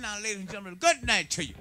now, ladies and gentlemen. Good night to you.